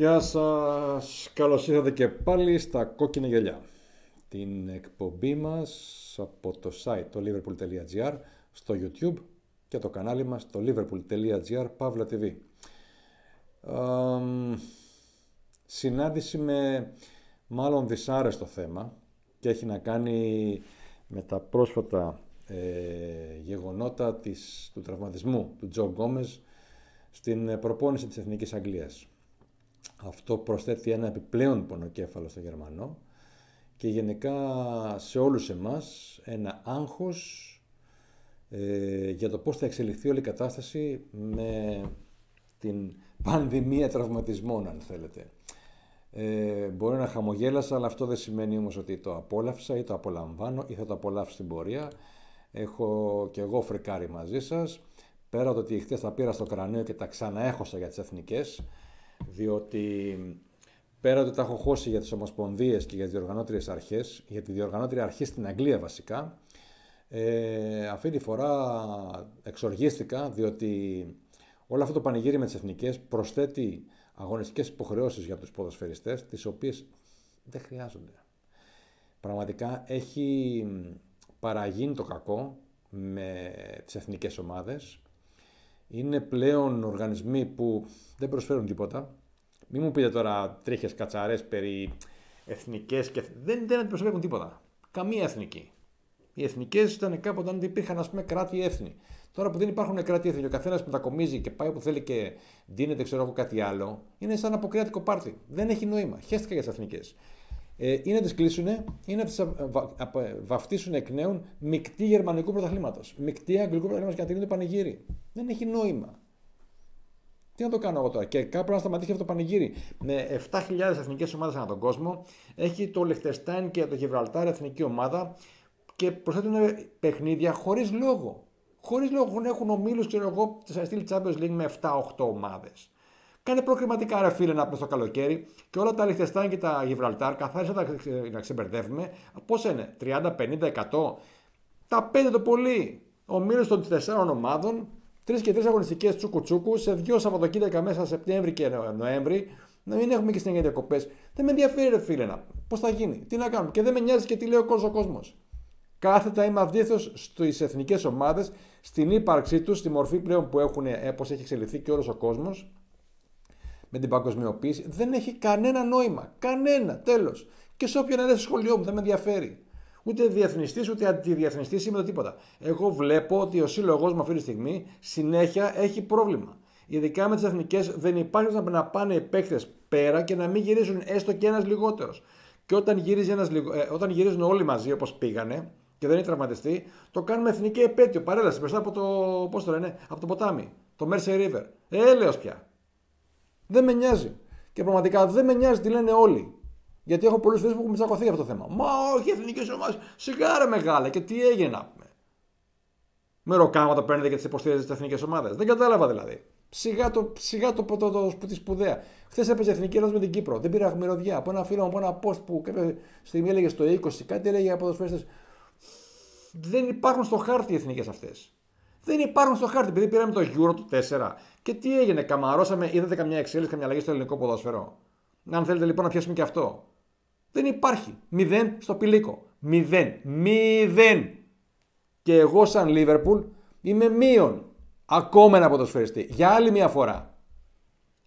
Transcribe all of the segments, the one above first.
Γεια σας, καλώς ήρθατε και πάλι στα κόκκινα γυαλιά. Την εκπομπή μας από το site το liverpool.gr στο YouTube και το κανάλι μας το liverpool.gr Pavla TV. συνάντηση με μάλλον δυσάρεστο θέμα και έχει να κάνει με τα πρόσφατα ε, γεγονότα της, του τραυματισμού του Τζο Γκόμες στην προπόνηση της Εθνικής Αγγλίας. Αυτό προσθέτει ένα επιπλέον πονοκέφαλο στο Γερμανό και γενικά σε όλους εμάς ένα άγχος ε, για το πώς θα εξελιχθεί όλη η κατάσταση με την πανδημία τραυματισμών αν θέλετε. Ε, μπορεί να χαμογέλασα, αλλά αυτό δεν σημαίνει όμως ότι το απόλαυσα ή το απολαμβάνω ή θα το απολαύσω στην πορεία. Έχω και εγώ φρικάρει μαζί σας. Πέρα το ότι χτες τα πήρα στο κρανίο και τα ξαναέχωσα για τις εθνικές, διότι πέρα ότι τα έχω χώσει για τις ομοσπονδίες και για τις διοργανώτριες αρχές, για τη διοργανώτρια αρχή στην Αγγλία βασικά, ε, αυτή τη φορά εξοργίστηκα διότι όλο αυτό το πανηγύρι με τις εθνικές προσθέτει αγωνιστικές υποχρεώσεις για τους ποδοσφαιριστές, τις οποίες δεν χρειάζονται. Πραγματικά έχει παραγίνει το κακό με τις εθνικές ομάδες. Είναι πλέον οργανισμοί που δεν προσφέρουν τίποτα. Μην μου πείτε τώρα τρίχες κατσαρές περί εθνικές και δεν, δεν αντιπροσωπεύουν τίποτα. Καμία εθνική. Οι εθνικές ήταν κάποτε όταν υπήρχαν ας πούμε, κράτη έθνη. Τώρα που δεν υπάρχουν κράτη έθνη, ο καθένας μετακομίζει και πάει όπου θέλει και δίνεται ξέρω εγώ κάτι άλλο, είναι σαν αποκριάτικο πάρτι. Δεν έχει νόημα. Χαίστηκα για τις εθνικές. Ε, ή να τις κλείσουν ή να τις βαφτίσουν εκ νέου μεικτή γερμανικού πρωταθλήματος. Μεικτή αγγλικού πρωταθλήματος και να τηρούν το πανηγύρι. Δεν έχει νόημα. Τι να το κάνω εγώ τώρα; Και κάπου να σταματήσει αυτό το πανηγύρι. Με 7.000 εθνικές ομάδες ανά τον κόσμο. Έχει το Λεχτεστάιν και το Γιβραλτάρ εθνική ομάδα και προσθέτουν παιχνίδια χωρίς λόγο. Χωρίς λόγο έχουν ομίλους, ξέρω εγώ, τη στείλει Champions League με 7-8 ομάδες. Κάνε προκριματικά ρε φίλε να πούμε στο καλοκαίρι και όλα τα Λιχτεστάν και τα Γιβραλτάρ καθάρισα τα, να ξεμπερδεύουμε. Πώς είναι, 30, 50, 100. Τα 5 το πολύ. Ο μήλο των 4 ομάδων, 3 και 3 αγωνιστικές τσούκου τσούκου σε δύο Σαββατοκύριακα μέσα Σεπτέμβρη και Νοέμβρη. Να μην έχουμε και στην διακοπές. Δεν με ενδιαφέρει, ρε φίλε, να πώς θα γίνει, τι να κάνουμε. Και δεν με νοιάζει και τι λέει ο κόσμος. Κάθετα είμαι αντίθετο στις εθνικές ομάδες, στην ύπαρξή τους, στη μορφή πλέον που έχουν, όπω έχει εξελιχθεί και όλος ο κόσμος, με την παγκοσμιοποίηση. Δεν έχει κανένα νόημα. Κανένα. Τέλος. Και σε όποιον είναι στο σχολείο μου, δεν με ενδιαφέρει. Ούτε διεθνιστής, ούτε αντιδιεθνιστής ή με τίποτα. Εγώ βλέπω ότι ο σύλλογός μου αυτή τη στιγμή συνέχεια έχει πρόβλημα. Ειδικά με τις εθνικές δεν υπάρχει να πάνε οι παίχτε πέρα και να μην γυρίζουν έστω και ένας λιγότερος. Και όταν, γυρίζει ένας, ε, όταν γυρίζουν όλοι μαζί όπως πήγανε, και δεν είναι τραυματιστεί, το κάνουμε εθνική επέτειο, παρέλαση μπροστά από το, πώς το λένε, από το ποτάμι, το Mercy River. Έλεος πια. Δεν με νοιάζει. Και πραγματικά δεν με νοιάζει τι λένε όλοι. Γιατί έχω πολλούς φίλους που έχουν τσακωθεί αυτό το θέμα. Μα όχι, εθνικές ομάδες. Σιγάρα μεγάλα. Και τι έγινε να πούμε. Με ροκάματα παίρνετε και τις υποστηρίζετε τις εθνικές ομάδες. Δεν κατάλαβα δηλαδή. Σιγά το, σιγά το, το, το, το, το τη σπουδαία. Χθες έπαιζε εθνική Ελλάδα με την Κύπρο. Δεν πήρα μυρωδιά. Από ένα φίλο μου, από ένα post που κάποια στιγμή έλεγε στο 20, κάτι έλεγε από ποδοσφαίρε δεν υπάρχουν στο χάρτη οι εθνικές αυτές. Δεν υπάρχουν στο χάρτη επειδή πήραμε το Euro του 4. Και τι έγινε, καμαρώσαμε, είδατε καμιά εξέλιξη, καμιά αλλαγή στο ελληνικό ποδόσφαιρο; Αν θέλετε λοιπόν να πιάσουμε και αυτό. Δεν υπάρχει. Μηδέν στο πηλίκο. Μηδέν. Μηδέν. Και εγώ σαν Λίβερπουλ είμαι μείον. Ακόμα ένα ποδοσφαιριστή. Για άλλη μια φορά.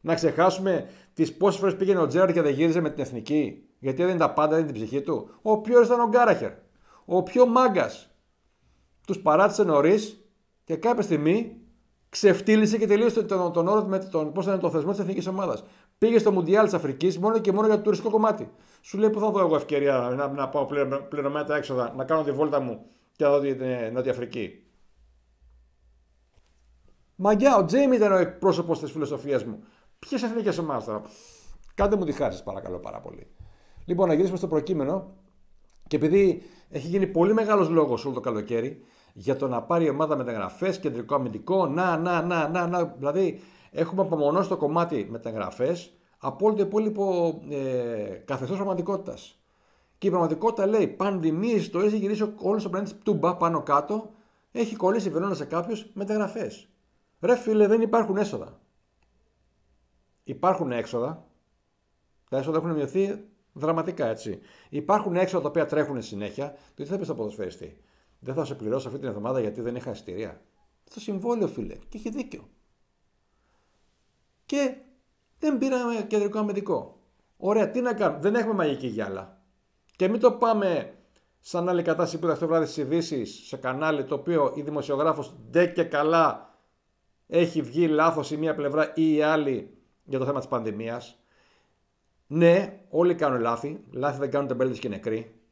Να ξεχάσουμε τις πόσες φορές πήγαινε ο Τζέραρ και δεν γύριζε με την εθνική. Γιατί δεν τα πάντα, δεν την ψυχή του. Ο πιο ήταν ο Γκάραχερ. Ο πιο μάγκας τους παράτησε νωρίς και κάποια στιγμή ξεφτύλισε και τελείωσε τον, τον όρο με τον, πώς είναι, το θεσμό της εθνικής ομάδας. Πήγε στο Μουντιάλ της Αφρικής μόνο και μόνο για το τουριστικό κομμάτι. Σου λέει που θα δω εγώ ευκαιρία να, να πάω πληρωμένα τα έξοδα, να κάνω τη βόλτα μου και να δω την Νότια Αφρική. Μαγιά, ο Τζέιμ ήταν ο εκπρόσωπος της φιλοσοφίας μου. Ποιες εθνικές ομάδες τώρα; Κάντε μου τη χάρη, παρακαλώ πάρα πολύ. Λοιπόν, να γυρίσουμε στο προκείμενο. Και επειδή έχει γίνει πολύ μεγάλος λόγος όλο το καλοκαίρι για το να πάρει η ομάδα μεταγραφές, κεντρικό αμυντικό, να, να, να, να, να. Δηλαδή, έχουμε απομονώσει το κομμάτι μεταγραφές από όλο το υπόλοιπο ε, καθεστώς πραγματικότητας. Και η πραγματικότητα λέει: Πανδημίες, το έχει γυρίσει όλος ο πλανήτης τούμπα πάνω κάτω, έχει κολλήσει βελόνα σε κάποιους μεταγραφές. Ρε φίλε, δεν υπάρχουν έσοδα. Υπάρχουν έξοδα, Τα έσοδα έχουν μειωθεί δραματικά έτσι. Υπάρχουν έξοδα τα οποία τρέχουν συνέχεια. Τι θα πει στο ποδοσφαιριστή. Δεν θα σε πληρώσω αυτή την εβδομάδα γιατί δεν είχα εισιτήρια. Στο συμβόλαιο, φίλε. Και έχει δίκιο. Και δεν πήραμε κεντρικό αμυντικό. Ωραία, τι να κάνουμε; Δεν έχουμε μαγική γυάλα. Και μην το πάμε σαν άλλη κατάσταση που είδα το βράδυ στις ειδήσεις σε κανάλι το οποίο η δημοσιογράφος ντε και καλά έχει βγει λάθος η μία πλευρά ή η άλλη για το θέμα της πανδημίας. Ναι, όλοι κάνουν λάθη. Λάθη δεν κάνουν τεμπέλτε και νεκροί.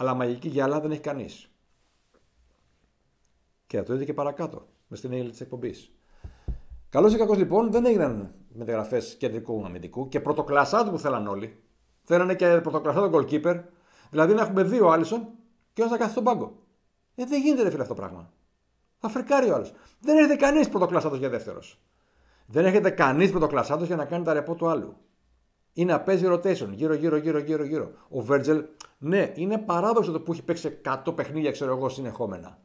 Αλλά μαγική γυάλα δεν έχει κανείς. Και θα το δείτε και παρακάτω, με στην έγκλη της εκπομπής. Καλό ή κακό λοιπόν δεν έγιναν μεταγραφές κεντρικού αμυντικού και πρωτοκλασσάτου που θέλαν όλοι. Θέλανε και πρωτοκλασσάτου goalkeeper. Δηλαδή να έχουμε δύο Άλισον και ένα να κάθεται στον πάγκο. Ε, δεν γίνεται ρε φίλε αυτό το πράγμα. Θα φρικάρει ο άλλος. Δεν έρχεται κανείς πρωτοκλασσάτος για δεύτερος. Δεν έρχεται κανείς πρωτοκλασσάτος για να κάνει τα ρεπό του άλλου. Ή να παίζει rotation γύρω, γύρω, γύρω, γύρω, γύρω. Ο Βέρτζελ, ναι, είναι παράδοξο το που έχει παίξει 100 παιχνίδια, ξέρω εγώ, συνεχόμενα.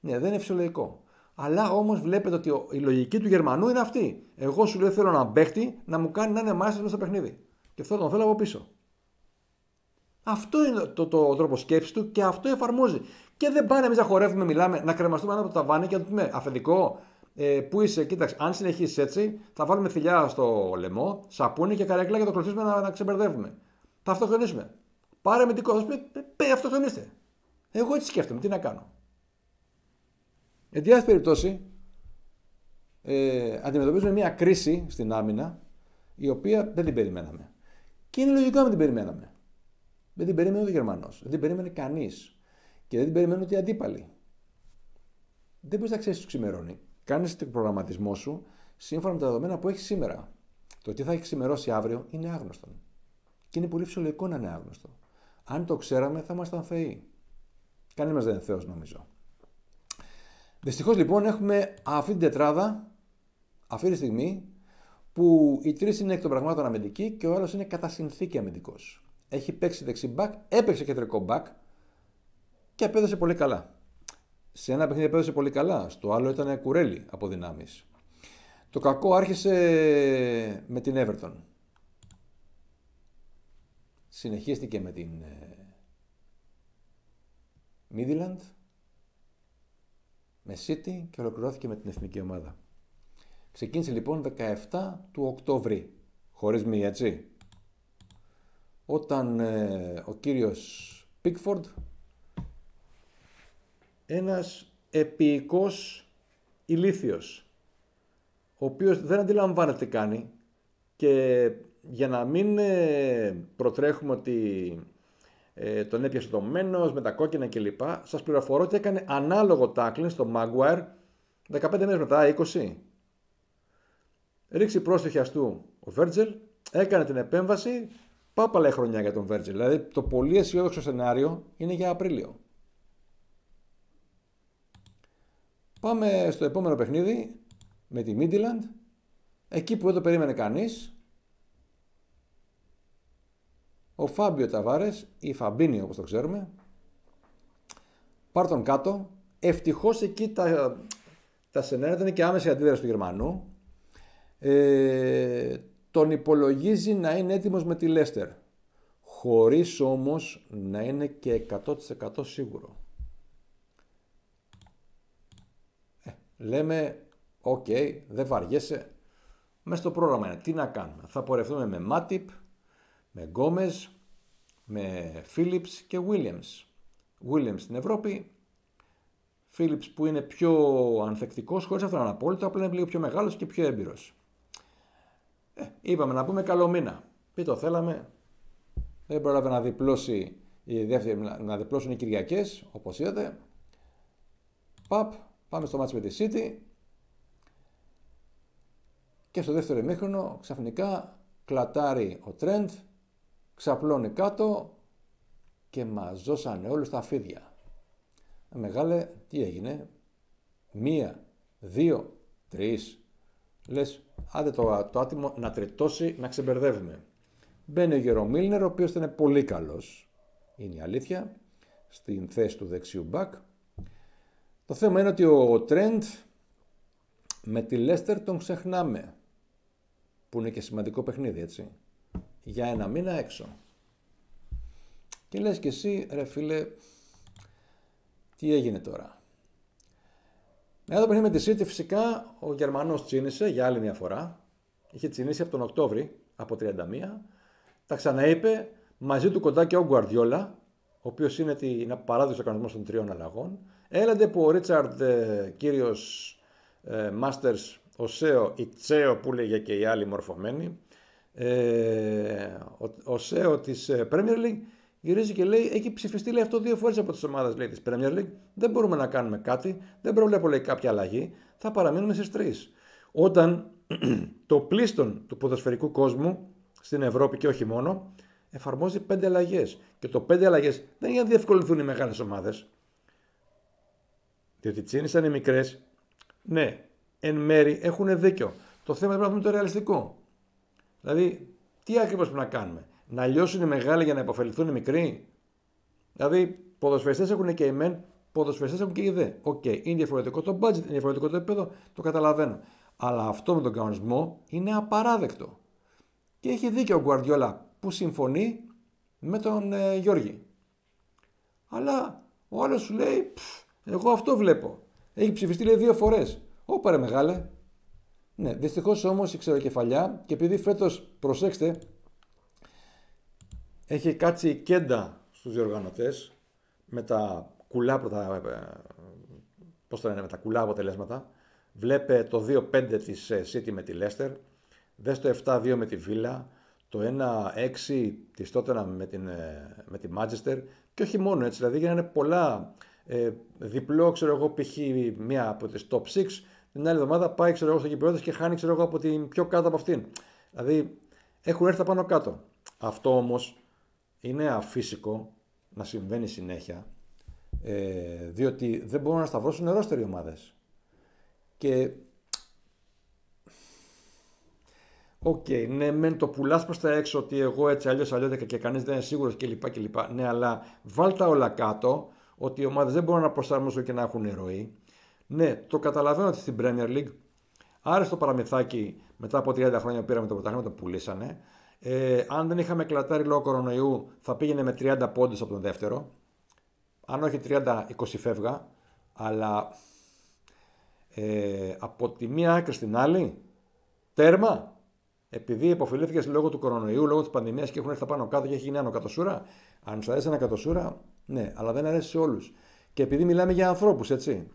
Ναι, δεν είναι φυσιολογικό. Αλλά όμως βλέπετε ότι η λογική του Γερμανού είναι αυτή. Εγώ σου λέω θέλω να μπέχτη να μου κάνει να είναι μάλιστα μέσα στο παιχνίδι. Και αυτό τον θέλω από πίσω. Αυτό είναι το, το, τρόπο σκέψης του και αυτό εφαρμόζει. Και δεν πάνε εμείς να χορεύουμε, μιλάμε, να κρεμαστούμε ένα από το ταβάνι και να του πούμε αφεντικό, ε, πού είσαι, κοίταξε, αν συνεχίσεις έτσι, θα βάλουμε θηλιά στο λαιμό, σαπούνι και καρέκλα και το κλωτσίσουμε να, να ξεμπερδεύουμε. Θα αυτοκτονήσουμε. Πάρε με δικό, θα πει, πέ, αυτοκτονίστε. Εγώ έτσι σκέφτομαι, τι να κάνω. Εν τη περιπτώσει, ε, αντιμετωπίζουμε μια κρίση στην άμυνα η οποία δεν την περιμέναμε. Και είναι λογικό να μην την περιμέναμε. Δεν την περίμενε ο Γερμανός. Δεν την περίμενε κανείς. Και δεν την περιμένουν ούτε οι αντίπαλοι. Δεν μπορείς να ξέρεις τι τους ξημερώνει. Κάνεις τον προγραμματισμό σου σύμφωνα με τα δεδομένα που έχεις σήμερα. Το τι θα έχεις ξημερώσει αύριο είναι άγνωστο. Και είναι πολύ φυσιολογικό να είναι άγνωστο. Αν το ξέραμε, θα ήμασταν θεοί. Κανένα δεν είναι Θεός, νομίζω. Δυστυχώς λοιπόν έχουμε αυτή την τετράδα αυτή τη στιγμή που οι τρεις είναι εκ των πραγμάτων αμυντικοί και ο άλλος είναι κατά συνθήκη αμυντικός. Έχει παίξει δεξί μπακ, έπαιξε κεντρικό μπακ και απέδωσε πολύ καλά. Σε ένα παιχνίδι απέδωσε πολύ καλά, στο άλλο ήταν κουρέλι από δυνάμεις. Το κακό άρχισε με την Everton. Συνεχίστηκε με την ε, Midland με City και ολοκληρώθηκε με την εθνική ομάδα. Ξεκίνησε λοιπόν 17 του Οκτώβρη, χωρίς μία έτσι. Όταν ε, ο κύριος Πίκφορντ, ένας επίοικος ηλίθιος, ο οποίος δεν αντιλαμβάνεται τι κάνει και για να μην ε, προτρέχουμε ότι ε, τον έπιασε το μένος με τα κόκκινα κλπ. Σας πληροφορώ ότι έκανε ανάλογο tackling στο Maguire 15 μέρες μετά, 20. Ρίξει πρόστοχη αστού ο Βέρτζελ, έκανε την επέμβαση, πάπαλα χρονιά για τον Βέρτζελ. Δηλαδή το πολύ αισιόδοξο σενάριο είναι για Απρίλιο. Πάμε στο επόμενο παιχνίδι με τη Midland. Εκεί που δεν το περίμενε κανείς, ο Φάμπιο Ταβάρες ή Φαμπίνιο όπως το ξέρουμε, πάρ τον κάτω. Ευτυχώς εκεί τα, τα σενάρια ήταν και άμεση αντίδραση του Γερμανού. Ε, τον υπολογίζει να είναι έτοιμος με τη Λέστερ. Χωρίς όμως να είναι και 100% σίγουρο. Ε, λέμε, OK, okay, δεν βαριέσαι. Μέσα στο πρόγραμμα είναι. Τι να κάνουμε. Θα πορευτούμε με Μάτιπ, με Γκόμες, με Φίλιπς και Williams. Williams στην Ευρώπη, Φίλιπς που είναι πιο ανθεκτικός, χωρίς αυτό να είναι απόλυτο, απλά είναι λίγο πιο μεγάλος και πιο έμπειρος. Ε, είπαμε να πούμε καλό μήνα. Τι το θέλαμε, δεν πρόλαβε να διπλώσει η δεύτερη, να διπλώσουν οι Κυριακές, όπως είδατε. Παπ, πάμε στο μάτς με τη City. Και στο δεύτερο ημίχρονο ξαφνικά κλατάρει ο Τρέντ ξαπλώνει κάτω και μαζώσανε όλους τα φίδια. Ε, μεγάλε, τι έγινε, μία, δύο, τρεις, λες, άντε το, το άτιμο να τριτώσει, να ξεμπερδεύουμε. Μπαίνει ο Γερομίλνερ, ο οποίος ήταν πολύ καλός, είναι η αλήθεια, στην θέση του δεξιού μπακ. Το θέμα είναι ότι ο Τρέντ με τη Λέστερ τον ξεχνάμε, που είναι και σημαντικό παιχνίδι, έτσι. για ένα μήνα έξω. Και λες και εσύ, ρε φίλε, τι έγινε τώρα; Εδώ το με τη City φυσικά ο Γερμανός τσίνησε για άλλη μια φορά. Είχε τσινήσει από τον Οκτώβρη, από 31. Τα ξαναείπε, μαζί του κοντά και ο Γκουαρδιόλα, ο οποίος είναι, τη, είναι παράδοση κανονισμός των τριών αλλαγών. Έλαντε που ο Ρίτσαρντ, ε, κύριος ε, Masters, ο Σέο, η Τσέο που λέγε και οι άλλοι μορφωμένοι, ε, ο, ο Σέο της ε, Premier League γυρίζει και λέει: Έχει ψηφιστεί λέει, αυτό δύο φορές από τις ομάδες της Premier League. Δεν μπορούμε να κάνουμε κάτι. Δεν προβλέπω λέει, κάποια αλλαγή. Θα παραμείνουμε στις τρεις. Όταν το πλήστον του ποδοσφαιρικού κόσμου στην Ευρώπη και όχι μόνο εφαρμόζει πέντε αλλαγές. Και το πέντε αλλαγές δεν είναι για να διευκολυνθούν οι μεγάλες ομάδες. Διότι τσίνησαν οι μικρές. Ναι, εν μέρη έχουν δίκιο. Το θέμα είναι να δούμε το ρεαλιστικό. Δηλαδή, τι ακριβώς πρέπει να κάνουμε; Να λιώσουν οι μεγάλοι για να υποφεληθούν οι μικροί; Δηλαδή, ποδοσφαιριστές έχουν και οι μεν, ποδοσφαιριστές έχουν και οι δε. OK, okay, είναι διαφορετικό το budget, είναι διαφορετικό το επίπεδο, το καταλαβαίνω. Αλλά αυτό με τον κανονισμό είναι απαράδεκτο. Και έχει δίκιο ο Γκουαρδιόλα που συμφωνεί με τον ε, Γιούργκεν. Αλλά ο άλλος σου λέει, εγώ αυτό βλέπω. Έχει ψηφιστεί λέει δύο φορές. Ωπα ρε μεγάλε. Ναι, δυστυχώς όμως η ξεροκεφαλιά και επειδή φέτος, προσέξτε, έχει κάτσει κέντα στους διοργανωτές με τα κουλά, πρωτα, ε, πώς το λένε, με τα κουλά αποτελέσματα. Βλέπε το 2-5 της ε, City με τη Leicester, δες το 7-2 με τη Villa, το 1-6 της Tottenham με, την, ε, με τη Manchester και όχι μόνο έτσι, δηλαδή γίνανε πολλά ε, διπλό, ξέρω εγώ, π.χ. μία από τις top 6, την άλλη εβδομάδα πάει, ξέρω εγώ, στο γηπεδό και χάνει, ξέρω εγώ, από την πιο κάτω από αυτήν. Δηλαδή, έχουν έρθει πάνω κάτω. Αυτό όμως είναι αφύσικο να συμβαίνει συνέχεια, ε, διότι δεν μπορούν να σταυρώσουν ένα ρόστερ οι ομάδες. Και OK, okay, ναι, μεν το πουλάς προς τα έξω ότι εγώ έτσι αλλιώς αλλιώτικα και κανείς δεν είναι σίγουρος κλπ. κλπ. Ναι, αλλά βάλτα όλα κάτω ότι οι ομάδες δεν μπορούν να προσαρμόσουν και να έχουν ροή. Ναι, το καταλαβαίνω ότι στην Premier League άρεστο παραμυθάκι μετά από 30 χρόνια πήραμε το πρωτάθλημα, το πουλήσανε. Ε, αν δεν είχαμε κλατάρει λόγω κορονοϊού, θα πήγαινε με 30 πόντους από τον δεύτερο. Αν όχι 30, 20 φεύγα. Αλλά ε, από τη μία άκρη στην άλλη, τέρμα. Επειδή υποφελήθηκες λόγω του κορονοϊού, λόγω της πανδημίας και έχουν έρθει πάνω κάτω και έχει γίνει άνω κατοσούρα. Αν σου αρέσει ένα κατοσούρα, ναι, αλλά δεν αρέσει σε όλους. Και επειδή μιλάμε για ανθρώπους, έτσι.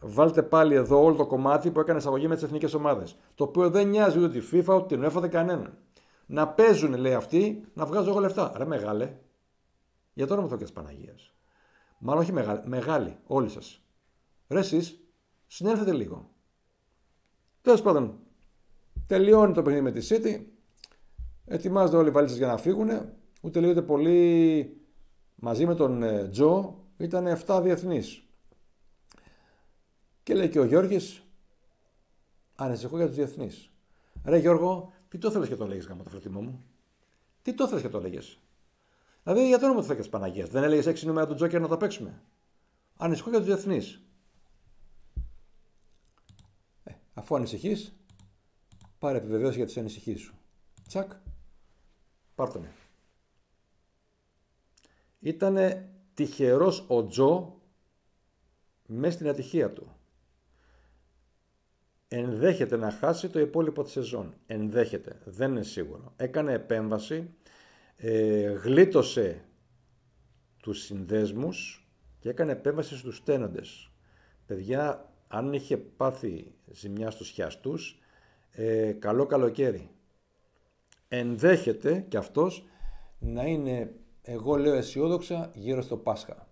Βάλτε πάλι εδώ όλο το κομμάτι που έκανε εισαγωγή με τις εθνικές ομάδες. Το οποίο δεν νοιάζει ούτε τη FIFA ούτε την UEFA κανέναν. Να παίζουν, λέει αυτοί, να βγάζω εγώ λεφτά. Ρε μεγάλε. Για το όνομα τη Παναγίας. Μάλλον όχι μεγάλη, μεγάλη, όλοι σας. Ρε εσείς, συνέλθετε λίγο. Τέλος πάντων, τελειώνει το παιχνίδι με τη City. Ετοιμάζονται όλοι οι βαλίτσε για να φύγουν. Ούτε λίγο πολύ μαζί με τον ε, Τζο ήταν 7 διεθνείς. Και λέει και ο Γιώργης, ανησυχώ για τους διεθνείς. Ρε Γιώργο, τι το θέλεις και το λέγε γάμο το φρετιμό μου; Τι το θέλεις και το λέγες; Δηλαδή για το όνομα του Θεού Παναγίας. Δεν έλεγες έξι νούμερα του Τζόκερ να τα παίξουμε. Ανησυχώ για τους διεθνείς. Ε, αφού ανησυχείς, πάρε επιβεβαίωση για τις ανησυχίες σου. Τσακ, πάρτονε. Ήτανε τυχερός ο Τζο μέσα στην ατυχία του ενδέχεται να χάσει το υπόλοιπο της σεζόν. Ενδέχεται, δεν είναι σίγουρο. Έκανε επέμβαση, ε, γλίτωσε τους συνδέσμους και έκανε επέμβαση στους στένοντες. Παιδιά, αν είχε πάθει ζημιά στους χιαστούς, ε, καλό καλοκαίρι. Ενδέχεται και αυτός να είναι, εγώ λέω αισιόδοξα, γύρω στο Πάσχα.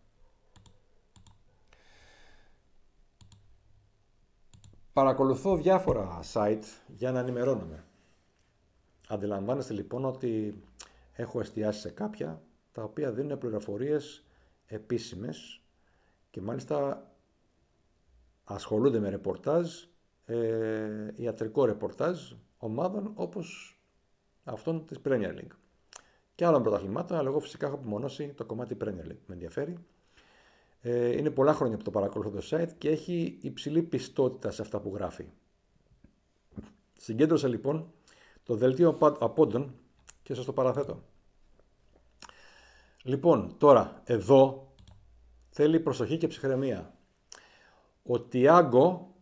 Παρακολουθώ διάφορα site για να ενημερώνομαι. Αντιλαμβάνεστε λοιπόν ότι έχω εστιάσει σε κάποια τα οποία δίνουν πληροφορίες επίσημες και μάλιστα ασχολούνται με ρεπορτάζ, ε, ιατρικό ρεπορτάζ ομάδων όπως αυτών της Premier League. Και άλλων πρωταθλημάτων, αλλά εγώ φυσικά έχω απομονώσει το κομμάτι Premier League. Με ενδιαφέρει. Ε, είναι πολλά χρόνια που το παρακολουθώ το site και έχει υψηλή πιστότητα σε αυτά που γράφει. Συγκέντρωσα λοιπόν το δελτίο απόντων και σας το παραθέτω. Λοιπόν, τώρα, εδώ θέλει προσοχή και ψυχραιμία. Ο Τιάγκο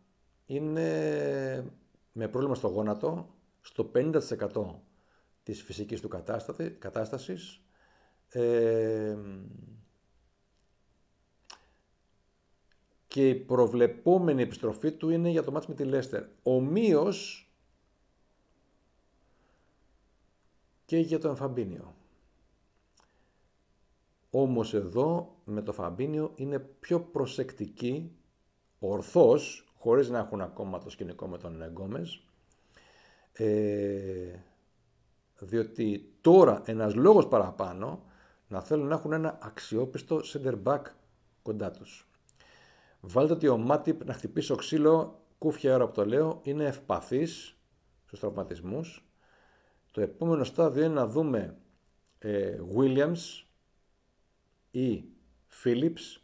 είναι με πρόβλημα στο γόνατο, στο 50% της φυσικής του κατάστασης. Ε, και η προβλεπόμενη επιστροφή του είναι για το μάτς με τη Λέστερ. Ομοίως και για τον Φαμπίνιο. Όμως εδώ με το Φαμπίνιο είναι πιο προσεκτική, ορθώς, χωρίς να έχουν ακόμα το σκηνικό με τον Γκόμες, ε, διότι τώρα ένας λόγος παραπάνω να θέλουν να έχουν ένα αξιόπιστο center back κοντά τους. Βάλτε ότι ο Μάτιπ να χτυπήσει ο ξύλο, κούφια ώρα που το λέω, είναι ευπαθής στους τραυματισμούς. Το επόμενο στάδιο είναι να δούμε ε, Williams ή Phillips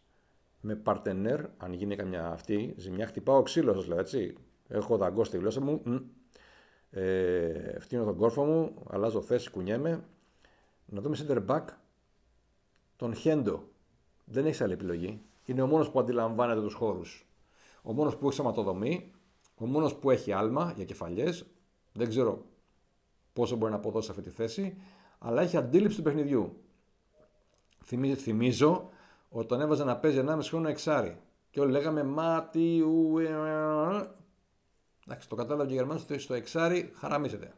με παρτενέρ, αν γίνει καμιά αυτή ζημιά, χτυπάω ξύλο σας λέω έτσι. Έχω δαγκό στη γλώσσα μου, ε, φτύνω τον κόρφο μου, αλλάζω θέση, κουνιέμαι. Να δούμε center back τον Χέντο. Δεν έχεις άλλη επιλογή είναι ο μόνος που αντιλαμβάνεται τους χώρους. Ο μόνος που έχει σωματοδομή, ο μόνος που έχει άλμα για κεφαλιές, δεν ξέρω πόσο μπορεί να αποδώσει αυτή τη θέση, αλλά έχει αντίληψη του παιχνιδιού. Θυμίζω ότι τον έβαζε να παίζει 1,5 χρόνο εξάρι. Και όλοι λέγαμε μα τι ου, ε, ε, ε, Εντάξει, το κατάλαβε και ο Γερμανός στο εξάρι χαραμίζεται.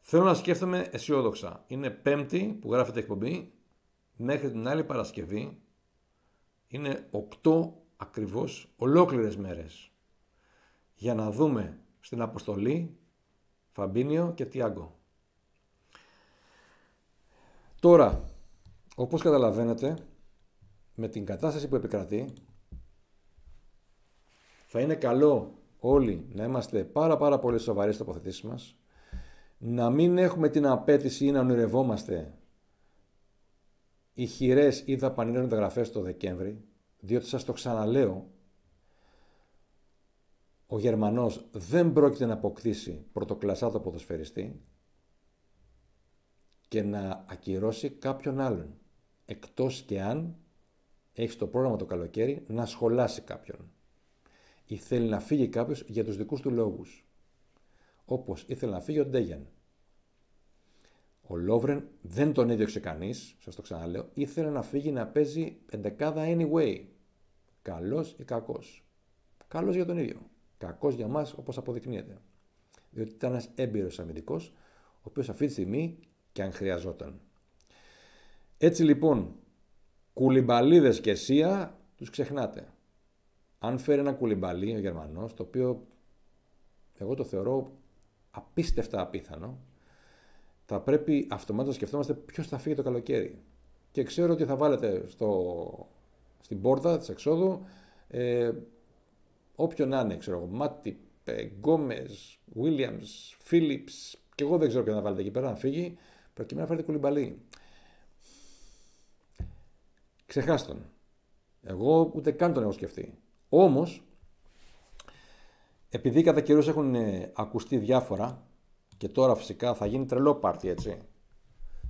Θέλω να σκέφτομαι αισιόδοξα. Είναι πέμπτη που γράφεται εκπομπή. Μέχρι την άλλη Παρασκευή είναι 8 ακριβώς ολόκληρες μέρες για να δούμε στην αποστολή Φαμπίνιο και Τιάγκο. Τώρα, όπως καταλαβαίνετε, με την κατάσταση που επικρατεί, θα είναι καλό όλοι να είμαστε πάρα πάρα πολύ σοβαροί στο τοποθετήσεις μας, να μην έχουμε την απέτηση ή να ονειρευόμαστε οι χειρές ή δαπανηρές μεταγραφές το Δεκέμβρη, διότι σας το ξαναλέω, ο Γερμανός δεν πρόκειται να αποκτήσει πρωτοκλασσάτο ποδοσφαιριστή και να ακυρώσει κάποιον άλλον, εκτός και αν έχεις το πρόγραμμα το καλοκαίρι να σχολάσει κάποιον ή θέλει να φύγει κάποιος για τους δικούς του λόγους. Όπως ήθελε να φύγει ο Ντέγεν. Ο Λόβρεν δεν τον έδιωξε κανείς, σας το ξαναλέω. Ήθελε να φύγει να παίζει εντεκάδα anyway. Καλός ή κακός. Καλός για τον ίδιο. Κακός για μας όπως αποδεικνύεται. Διότι ήταν ένας έμπειρος αμυντικός, ο οποίος αυτή τη στιγμή και αν χρειαζόταν. Έτσι λοιπόν, κουλιμπαλίδες και σία τους ξεχνάτε. Αν φέρει ένα κουλιμπαλί ο Γερμανός, το οποίο εγώ το θεωρώ απίστευτα απίθανο, θα πρέπει αυτομάτως να σκεφτόμαστε ποιος θα φύγει το καλοκαίρι. Και ξέρω ότι θα βάλετε στο, στην πόρτα της εξόδου ε, όποιον να είναι, ξέρω εγώ, Μάτι, Γκόμες, Βίλιαμς, Φίλιπς, και εγώ δεν ξέρω ποιον θα βάλετε εκεί πέρα να φύγει, προκειμένου να φέρετε κουλιμπαλί. Ξεχάστον. Εγώ ούτε καν τον έχω σκεφτεί. Όμως, επειδή κατά καιρούς έχουν ε, ακουστεί διάφορα, και τώρα φυσικά θα γίνει τρελό πάρτι, έτσι.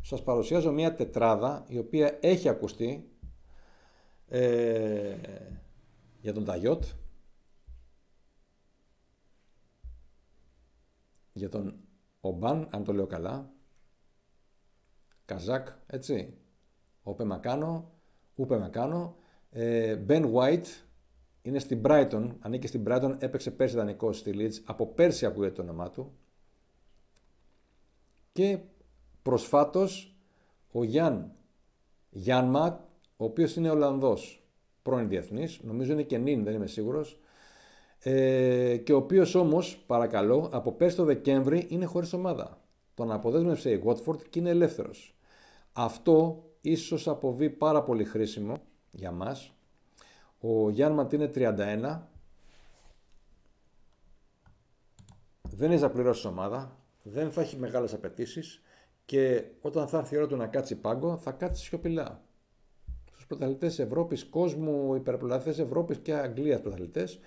Σας παρουσιάζω μια τετράδα η οποία έχει ακουστεί ε, για τον Ταγιώτ, για τον Ομπάν, αν το λέω καλά, Καζάκ, έτσι, ο Πεμακάνο, ο Πεμακάνο, Μπεν White, είναι στην Brighton, ανήκει στην Brighton, έπαιξε πέρσι δανεικό στη Leeds, από πέρσι ακούγεται το όνομά του, και προσφάτως ο Γιάν Γιάνμα, ο οποίος είναι Ολλανδός, πρώην διεθνής, νομίζω είναι και νυν, δεν είμαι σίγουρος, ε, και ο οποίος όμως, παρακαλώ, από πέρσι το Δεκέμβρι είναι χωρίς ομάδα. Τον αποδέσμευσε η Watford και είναι ελεύθερος. Αυτό ίσως αποβεί πάρα πολύ χρήσιμο για μας. Ο Γιάν είναι 31, δεν έχει να πληρώσει ομάδα, δεν θα έχει μεγάλες απαιτήσεις και όταν θα έρθει η ώρα του να κάτσει πάγκο, θα κάτσει σιωπηλά. Στους πρωταθλητές Ευρώπης, κόσμου, υπερπρωταθλητέ Ευρώπης και Αγγλίας πρωταθλητές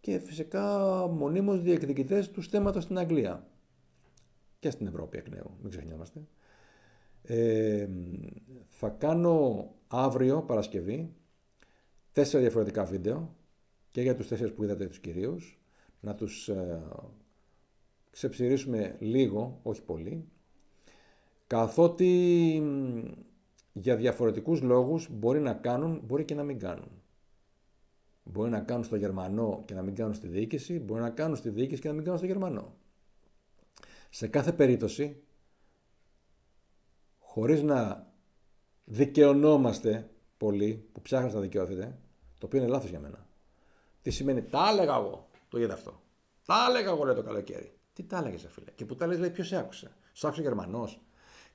και φυσικά μονίμως διεκδικητές του στέματος στην Αγγλία. και στην Ευρώπη εκ νέου, μην ξεχνιόμαστε. Ε, θα κάνω αύριο Παρασκευή τέσσερα διαφορετικά βίντεο και για τους τέσσερις που είδατε τους κυρίους να τους ε, ξεψηρίσουμε λίγο, όχι πολύ καθότι για διαφορετικούς λόγους μπορεί να κάνουν, μπορεί και να μην κάνουν. Μπορεί να κάνουν στο Γερμανό και να μην κάνουν στη διοίκηση, μπορεί να κάνουν στη διοίκηση και να μην κάνουν στο Γερμανό. Σε κάθε περίπτωση, χωρίς να δικαιωνόμαστε πολύ, που ψάχνετε να δικαιώθετε, το οποίο είναι λάθος για μένα. Τι σημαίνει, τα έλεγα εγώ, το είδα αυτό. Τα έλεγα εγώ, λέει το καλοκαίρι. Τι τα έλεγες, φίλε. Και που τα λέει, ποιος σε άκουσε. Σ' άκουσε Γερμανός.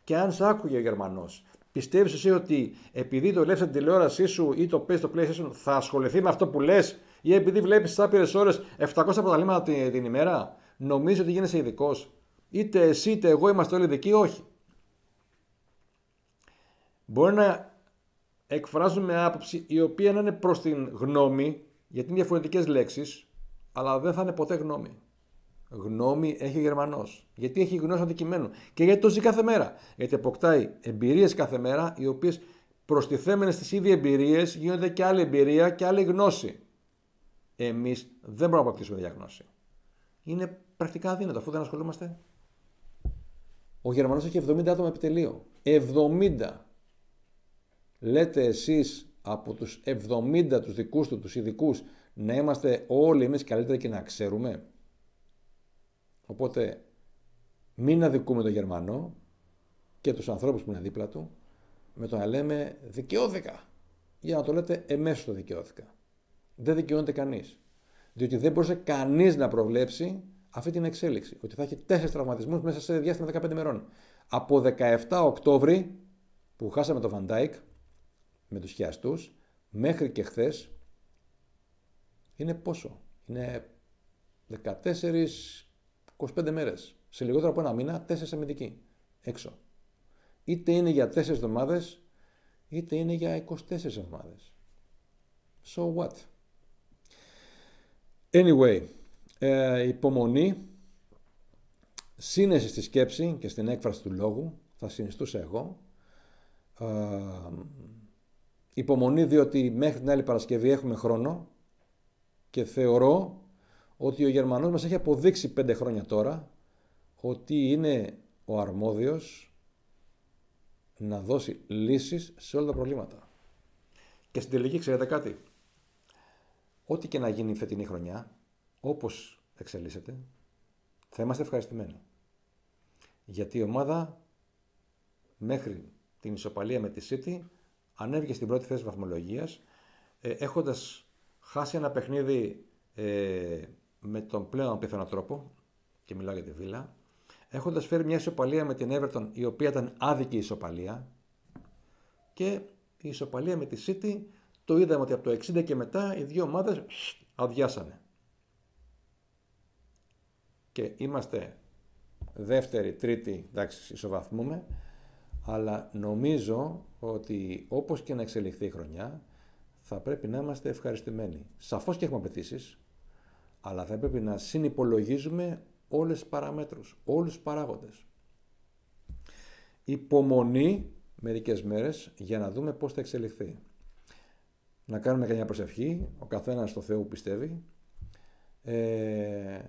Και αν σ' άκουγε ο Γερμανός, πιστεύεις εσύ ότι επειδή το βλέπεις την τηλεόρασή σου ή το παίζει στο PlayStation θα ασχοληθεί με αυτό που λες, ή επειδή βλέπεις τι άπειρες ώρες 700 πρωταλήματα την, την ημέρα, νομίζεις ότι γίνεσαι ειδικός; Είτε εσύ είτε εγώ είμαστε όλοι ειδικοί, όχι; Μπορεί να εκφράζουμε άποψη η οποία να είναι προς την γνώμη, γιατί είναι διαφορετικέ λέξεις, αλλά δεν θα είναι ποτέ γνώμη. Γνώμη έχει ο Γερμανός. Γιατί έχει γνώση αντικειμένου. Και γιατί το ζει κάθε μέρα. Γιατί αποκτάει εμπειρίες κάθε μέρα, οι οποίες προστιθέμενες στις ίδιες εμπειρίες γίνονται και άλλη εμπειρία και άλλη γνώση. Εμείς δεν μπορούμε να αποκτήσουμε διαγνώση. Είναι πρακτικά αδύνατο αφού δεν ασχολούμαστε. Ο Γερμανός έχει 70 άτομα επιτελείο. 70. Λέτε εσείς από τους 70 τους δικούς του, τους ειδικούς, να είμαστε όλοι εμείς καλύτεροι και να ξέρουμε; Οπότε μην αδικούμε τον Γερμανό και τους ανθρώπους που είναι δίπλα του με το να λέμε δικαιώθηκα για να το λέτε εμέσως το δικαιώθηκα. Δεν δικαιώνεται κανείς. Διότι δεν μπορούσε κανείς να προβλέψει αυτή την εξέλιξη. Ότι θα έχει τέσσερις τραυματισμούς μέσα σε διάστημα 15 ημερών. Από 17 Οκτώβρη που χάσαμε το Van με τους χιαστούς μέχρι και χθες είναι πόσο; Είναι 14 25 μέρες. Σε λιγότερο από ένα μήνα, 4 αμυντικοί έξω. Είτε είναι για 4 εβδομάδες, είτε είναι για 24 εβδομάδες. So what; Anyway, ε, υπομονή, σύνεση στη σκέψη και στην έκφραση του λόγου, θα συνιστούσα εγώ. Ε, υπομονή διότι μέχρι την άλλη Παρασκευή έχουμε χρόνο και θεωρώ ότι ο Γερμανός μας έχει αποδείξει πέντε χρόνια τώρα ότι είναι ο αρμόδιος να δώσει λύσεις σε όλα τα προβλήματα. Και στην τελική ξέρετε κάτι; Ό,τι και να γίνει η φετινή χρονιά, όπως εξελίσσεται, θα είμαστε ευχαριστημένοι. Γιατί η ομάδα μέχρι την ισοπαλία με τη City ανέβηκε στην πρώτη θέση βαθμολογίας ε, έχοντας χάσει ένα παιχνίδι ε, με τον πλέον πιθανό τρόπο, και μιλάω για τη Βίλα, έχοντας φέρει μια ισοπαλία με την Everton η οποία ήταν άδικη ισοπαλία και η ισοπαλία με τη City το είδαμε ότι από το 60 και μετά οι δύο ομάδες αδειάσανε. Και είμαστε δεύτερη, τρίτη, εντάξει, ισοβαθμούμε, αλλά νομίζω ότι όπως και να εξελιχθεί η χρονιά, θα πρέπει να είμαστε ευχαριστημένοι. Σαφώς και έχουμε απαιτήσεις, αλλά θα έπρεπε να συνυπολογίζουμε όλες τις παραμέτρους, όλους τους παράγοντες. Υπομονή μερικές μέρες για να δούμε πώς θα εξελιχθεί. Να κάνουμε καμιά προσευχή, ο καθένας στο Θεό πιστεύει. Ε,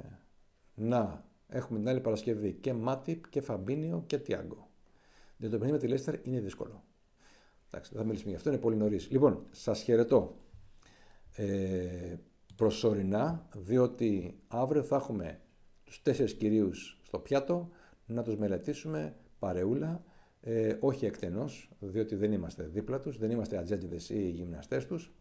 να έχουμε την άλλη Παρασκευή και Μάτιπ και Φαμπίνιο και Τιάγκο. Διότι το παιχνίδι με τη Λέστερ είναι δύσκολο. Εντάξει, δεν θα μιλήσουμε γι' αυτό, είναι πολύ νωρίς. Λοιπόν, σας χαιρετώ. Ε, προσωρινά, διότι αύριο θα έχουμε τους τέσσερις κυρίους στο πιάτο, να τους μελετήσουμε παρεούλα, ε, όχι εκτενώς, διότι δεν είμαστε δίπλα τους, δεν είμαστε ατζέντιδες ή γυμναστές τους,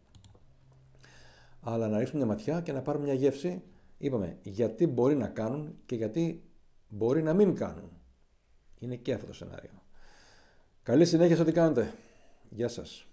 αλλά να ρίξουμε μια ματιά και να πάρουμε μια γεύση, είπαμε, γιατί μπορεί να κάνουν και γιατί μπορεί να μην κάνουν. Είναι και αυτό το σενάριο. Καλή συνέχεια σε ό,τι κάνετε. Γεια σας.